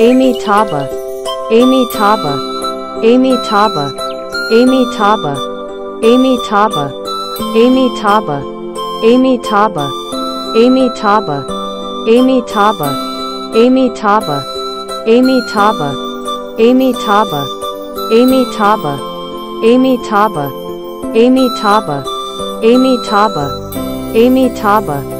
Amy Taba, Amitabha, Amy Taba, Amy Taba, Amy Taba, Amy Taba, Amitabha, Amy Taba, Amitabha, Amy Taba, Amitabha, Amy Taba, Amitabha, Amy Taba, Amy Taba, Amy Taba, Amitabha,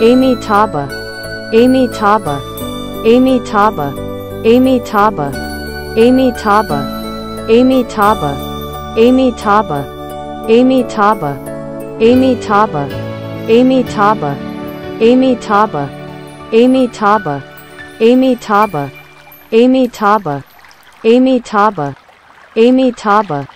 Amitabha, Amy Taba, Amitabha, Amy Taba, Amitabha, Amy Taba, Amitabha, Amy Taba, Amitabha, Amy Taba, Amitabha, Amy Taba, Amitabha, Amy Taba, Amitabha, Amy Taba,